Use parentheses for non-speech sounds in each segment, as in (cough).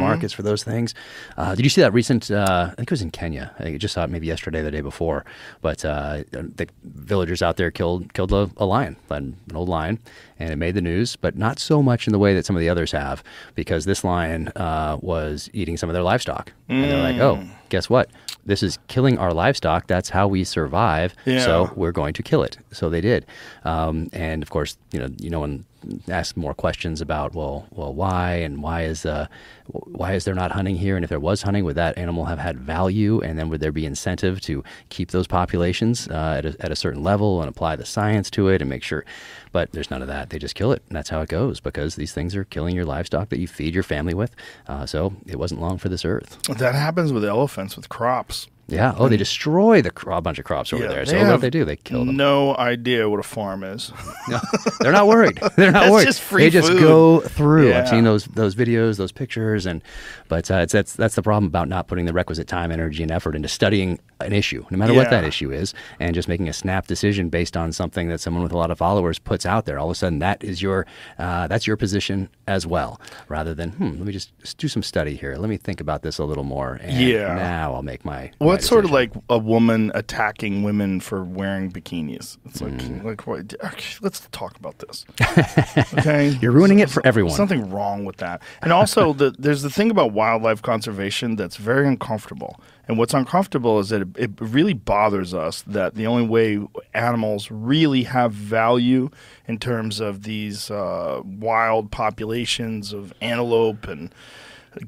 markets for those things. Uh, did you see that recent? Uh, I think it was in Kenya. I just saw it maybe yesterday, or the day before. But uh, the villagers out there killed killed a, a lion, an old lion, and it made the news. But not so much in the way that some of the others have, because this lion uh, was eating some of their livestock, and they're like, oh, guess what? This is killing our livestock. That's how we survive. Yeah. So we're going to kill it. So they did. Um, and of course, you know, you know, and ask more questions about well, well, why and why is uh, why is there not hunting here? And if there was hunting, would that animal have had value? And then would there be incentive to keep those populations uh, at, a, at a certain level and apply the science to it and make sure? But there's none of that. They just kill it, and that's how it goes because these things are killing your livestock that you feed your family with. Uh, so it wasn't long for this earth. That happens with elephants with crops. Yeah. Oh, they destroy the a bunch of crops over Yeah, there. So what have they do? They kill them. No idea what a farm is. No, they're not worried. (laughs) They're not worried. just free they just food. go through. I've seen those those videos, those pictures, and but uh, it's, that's that's the problem about not putting the requisite time, energy, and effort into studying an issue, no matter what that issue is, and just making a snap decision based on something that someone with a lot of followers puts out there. All of a sudden, that is your uh, that's your position as well, rather than hmm, let me just, just do some study here. Let me think about this a little more. And Yeah. Now I'll make my. Well, my it's sort of like a woman attacking women for wearing bikinis. It's like, Mm. like what? okay, let's talk about this. (laughs) Okay, You're ruining it for everyone. Something wrong with that. And also, the, there's the thing about wildlife conservation that's very uncomfortable. And what's uncomfortable is that it, it really bothers us that the only way animals really have value in terms of these uh, wild populations of antelope and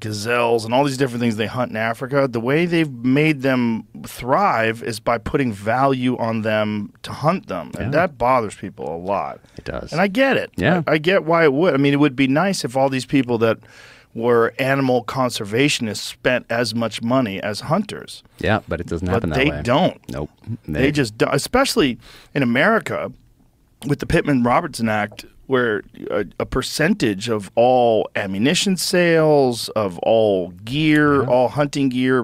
gazelles and all these different things they hunt in Africa, the way they've made them thrive is by putting value on them to hunt them. And that bothers people a lot. It does. And I get it. Yeah. I, I get why it would. I mean, it would be nice if all these people that were animal conservationists spent as much money as hunters. yeah, but it doesn't But happen that way they way. don't. Nope. They just, don't. especially in America with the Pittman Robertson Act, where a, a percentage of all ammunition sales, of all gear, all hunting gear,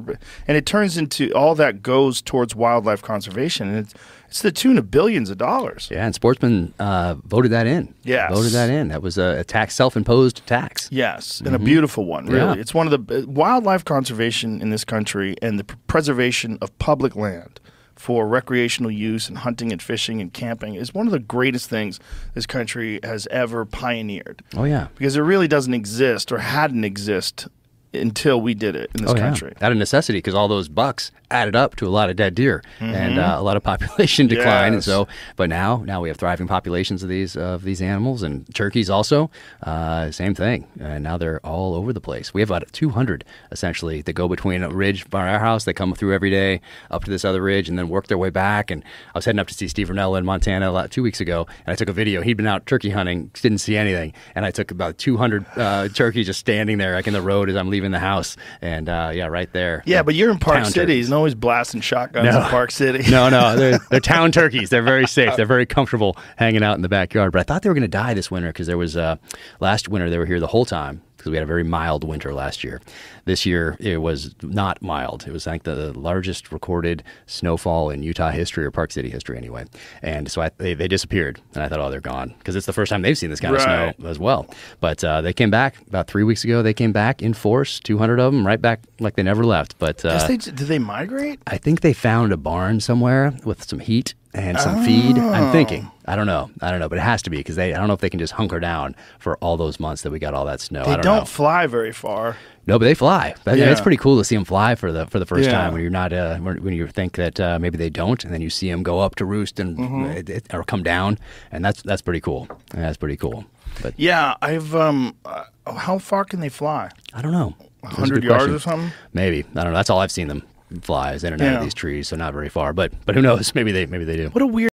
and it turns into all that goes towards wildlife conservation. And it's, it's the tune of billions of dollars. Yeah, and sportsmen uh, voted that in. Yes. voted that in. That was a, a tax, self-imposed tax. Yes, and a beautiful one, really. Mm-hmm. Yeah. It's one of the uh, wildlife conservation in this country and the preservation of public land for recreational use and hunting and fishing and camping is one of the greatest things this country has ever pioneered. Oh yeah. Because it really doesn't exist or hadn't exist until we did it in this Oh, yeah. country. Out of necessity, because all those bucks added up to a lot of dead deer and uh, a lot of (laughs) population decline. And so, but now, now we have thriving populations of these of these animals and turkeys also. Uh, same thing. And now they're all over the place. We have about 200 essentially that go between a ridge by our house. They come through every day up to this other ridge and then work their way back. And I was heading up to see Steve Rinella in Montana lot, two weeks ago, and I took a video. He'd been out turkey hunting, didn't see anything, and I took about 200 uh, turkeys just standing there, like in the road as I'm leaving the house. And uh, yeah, right there. Yeah, but you're in Park Town City. turkeys. He's always blasting shotguns No. in Park City. (laughs) no, no, they're, they're town (laughs) turkeys. They're very safe. They're very comfortable hanging out in the backyard. But I thought they were going to die this winter because there was uh, last winter they were here the whole time because we had a very mild winter last year. This year it was not mild. It was like the largest recorded snowfall in Utah history or Park City history anyway. And so I, they, they disappeared, and I thought, oh, they're gone because it's the first time they've seen this kind of snow as well. But uh, they came back about three weeks ago. They came back in force, 200 of them, right back like they never left. But uh, they, did they migrate? I think they found a barn somewhere with some heat and some feed. I'm thinking. I don't know. I don't know, but it has to be because they. I don't know if they can just hunker down for all those months that we got all that snow. They I don't, don't fly very far. No, but they fly. That- Yeah. It's pretty cool to see them fly for the for the first Yeah. time when you're not uh, when you think that uh, maybe they don't, and then you see them go up to roost and Mm-hmm. it, it- or come down, and that's that's pretty cool. That's pretty cool. But Yeah, I've um. Uh, how far can they fly? I don't know. 100 yards question. or something? Maybe I don't know. That's all I've seen them fly is in and out of these trees, so not very far. But but who knows? (laughs) Maybe they maybe they do. What a weird.